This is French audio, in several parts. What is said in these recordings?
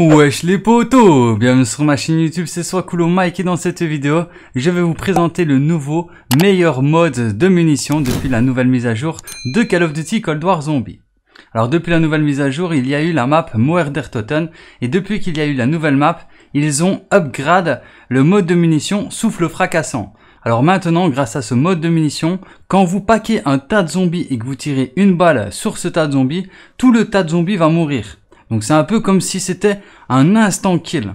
Wesh les potos Bienvenue sur ma chaîne YouTube, c'est Swakulo Mike et dans cette vidéo, je vais vous présenter le nouveau meilleur mode de munitions depuis la nouvelle mise à jour de Call of Duty Cold War Zombie. Alors depuis la nouvelle mise à jour, il y a eu la map Totten et depuis qu'il y a eu la nouvelle map, ils ont upgrade le mode de munitions souffle fracassant. Alors maintenant, grâce à ce mode de munitions, quand vous paquez un tas de zombies et que vous tirez une balle sur ce tas de zombies, tout le tas de zombies va mourir. Donc c'est un peu comme si c'était un instant kill.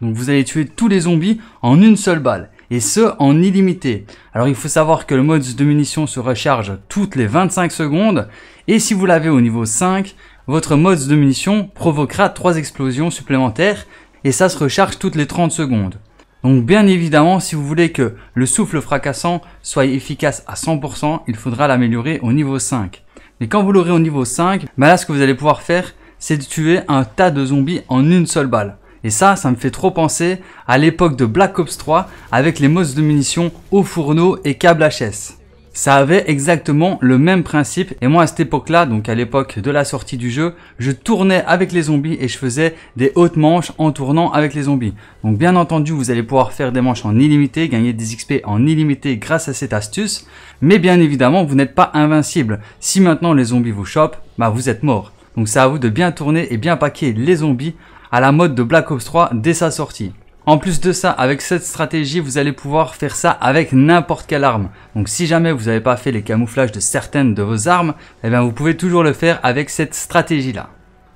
Donc vous allez tuer tous les zombies en une seule balle. Et ce, en illimité. Alors il faut savoir que le mode de munitions se recharge toutes les 25 secondes. Et si vous l'avez au niveau 5, votre mode de munitions provoquera 3 explosions supplémentaires. Et ça se recharge toutes les 30 secondes. Donc bien évidemment, si vous voulez que le souffle fracassant soit efficace à 100%, il faudra l'améliorer au niveau 5. Mais quand vous l'aurez au niveau 5, bah là ce que vous allez pouvoir faire, c'est de tuer un tas de zombies en une seule balle. Et ça, ça me fait trop penser à l'époque de Black Ops 3 avec les modes de munitions au fourneau et câble HS. Ça avait exactement le même principe et moi à cette époque-là, donc à l'époque de la sortie du jeu, je tournais avec les zombies et je faisais des hautes manches en tournant avec les zombies. Donc bien entendu, vous allez pouvoir faire des manches en illimité, gagner des XP en illimité grâce à cette astuce, mais bien évidemment, vous n'êtes pas invincible. Si maintenant les zombies vous chopent, bah vous êtes mort. Donc c'est à vous de bien tourner et bien paquer les zombies à la mode de Black Ops 3 dès sa sortie. En plus de ça, avec cette stratégie, vous allez pouvoir faire ça avec n'importe quelle arme. Donc si jamais vous n'avez pas fait les camouflages de certaines de vos armes, eh bien vous pouvez toujours le faire avec cette stratégie-là.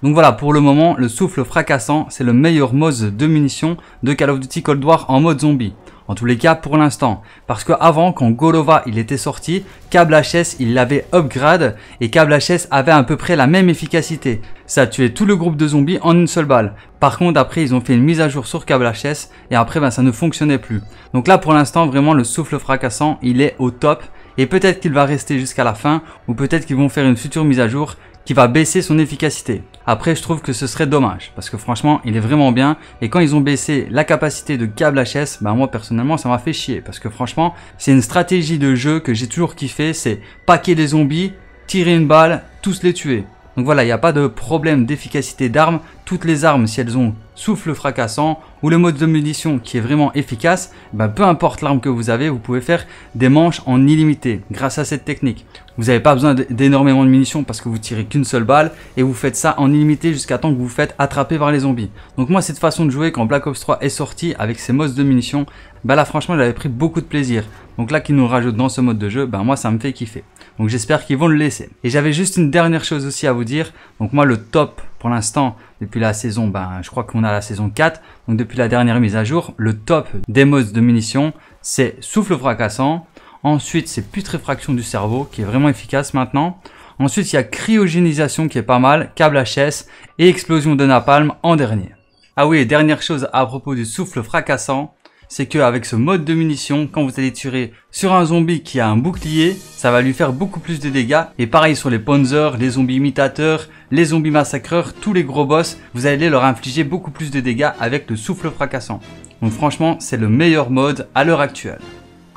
Donc voilà, pour le moment, le souffle fracassant, c'est le meilleur mode de munitions de Call of Duty Cold War en mode zombie. En tous les cas, pour l'instant. Parce que avant, quand Golova il était sorti, Câble HS il l'avait upgrade et Câble HS avait à peu près la même efficacité. Ça tuait tout le groupe de zombies en une seule balle. Par contre, après, ils ont fait une mise à jour sur Câble HS et après, ben, ça ne fonctionnait plus. Donc là, pour l'instant, vraiment, le souffle fracassant, il est au top. Et peut-être qu'il va rester jusqu'à la fin, ou peut-être qu'ils vont faire une future mise à jour qui va baisser son efficacité. Après, je trouve que ce serait dommage parce que franchement, il est vraiment bien. Et quand ils ont baissé la capacité de câble HS, ben moi personnellement, ça m'a fait chier parce que franchement, c'est une stratégie de jeu que j'ai toujours kiffé. C'est paquer les zombies, tirer une balle, tous les tuer. Donc voilà, il n'y a pas de problème d'efficacité d'armes. Toutes les armes, si elles ont souffle fracassant ou le mode de munition qui est vraiment efficace, ben peu importe l'arme que vous avez, vous pouvez faire des manches en illimité grâce à cette technique. Vous n'avez pas besoin d'énormément de munitions parce que vous tirez qu'une seule balle et vous faites ça en illimité jusqu'à temps que vous vous faites attraper par les zombies. Donc moi cette façon de jouer quand Black Ops 3 est sorti avec ses modes de munitions, ben là franchement j'avais pris beaucoup de plaisir. Donc là qu'ils nous rajoutent dans ce mode de jeu, ben moi ça me fait kiffer. Donc j'espère qu'ils vont le laisser. Et j'avais juste une dernière chose aussi à vous dire. Donc moi le top pour l'instant depuis la saison, ben je crois qu'on a la saison 4. Donc depuis la dernière mise à jour, le top des modes de munitions, c'est souffle fracassant. Ensuite c'est putréfaction du cerveau qui est vraiment efficace maintenant. Ensuite il y a cryogénisation qui est pas mal, câble HS et explosion de napalm en dernier. Ah oui, et dernière chose à propos du souffle fracassant, c'est qu'avec ce mode de munition, quand vous allez tirer sur un zombie qui a un bouclier, ça va lui faire beaucoup plus de dégâts. Et pareil sur les Panzers, les zombies imitateurs, les zombies massacreurs, tous les gros boss, vous allez leur infliger beaucoup plus de dégâts avec le souffle fracassant. Donc franchement, c'est le meilleur mode à l'heure actuelle.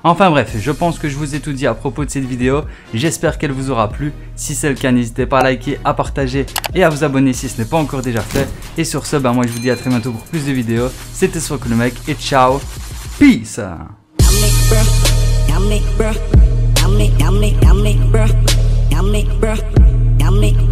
Enfin bref, je pense que je vous ai tout dit à propos de cette vidéo. J'espère qu'elle vous aura plu. Si c'est le cas, n'hésitez pas à liker, à partager et à vous abonner si ce n'est pas encore déjà fait. Et sur ce, ben moi je vous dis à très bientôt pour plus de vidéos. C'était le mec et ciao Peace. Ah. Dominic, bruh. Bruh. Bruh.